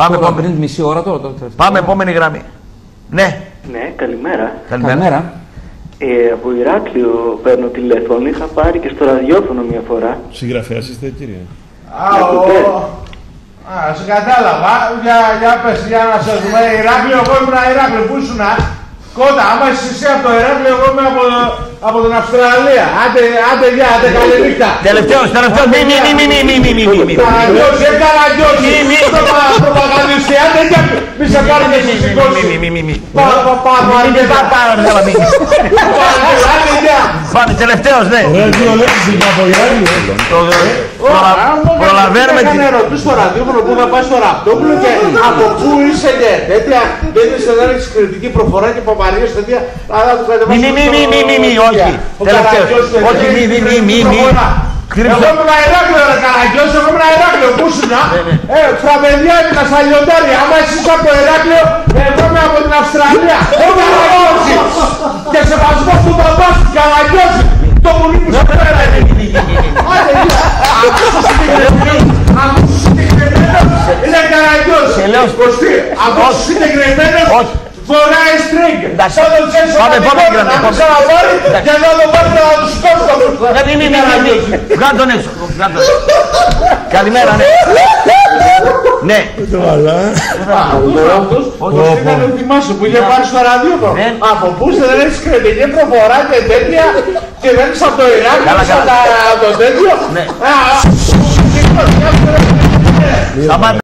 Πάμε, Τώρα, πάμε. πριν μισή ώρα τώρα. τώρα, τώρα. Πάμε, επόμενη γραμμή. Ναι, Ναι, καλημέρα. καλημέρα. Καλημέρα. Ε, από Ηράκλειο παίρνω τηλέφωνο. Είχα πάρει και στο ραδιόφωνο μια φορά. Συγγραφέας είστε, κύριε. Α, ακούτε; ο... Α, σε κατάλαβα. Για, για πες, για να σε δούμε. Ηράκλειο, εγώ ήμουν Ηράκλειο. Πού ήσουν, Κότα, άμα είσαι εσύ από το Ηράκλειο, εγώ είμαι από, από την Αυστραλία. Άντε, άντε, γεια, άντε, καλή νύχτα. Τελευταίος, τελευταίος. Μη, μη, μη, μη, μη, μη, μη, μη, μη, μη. Καραγκιόζη, ε, καραγκιόζη. Μη, μη. Προπαγανδιστή, άντε, Bisa kali ke sisi gol. Πάμε πάμε. Πάμε πάμε. Πάμε ναι. Προλαβαίνουμε την... Έκανε ερωτή στο ραδιόφωνο που θα πάει στο Ραπτόπουλο και από πού είσαι και τέτοια. Δεν δεν έχεις κριτική προφορά και παπαρίες τέτοια. Αλλά του κατεβάσεις. Μη μη μη μη μη όχι. Τελευταίος. Όχι μη μη μη μη. Εγώ ήμουν αεράκλειο, ρε καραγκιός, εγώ ήμουν αεράκλειο, πού σου να. Ε, φραβελιά είναι στα λιοντάρια, άμα εσύ είσαι από αεράκλειο, ε, εγώ είμαι από την Αυστραλία. Εγώ καραγκιόζη. Και σεβασμό που τον πας, καραγκιόζη. Το πουλί μου σου πέρα, ρε. Άντε, γεια. Αν είναι καραγκιόζη. Κωστή, αν τους συγκεκριμένους, φοράει στρίγκ. Όταν ξέρεις όταν δεν μπορεί να ξαναβάρει, δεν είναι Βγά τον έξω. Καλημέρα, ναι. Ναι. Το βάλα. Αυτός ήταν ο που είχε πάρει στο ραδιόφωνο. Από πού δεν έχεις κρεμινή προφορά και τέτοια και δεν είσαι από το Ιράκ, είσαι από το τέτοιο. Σταμάτα.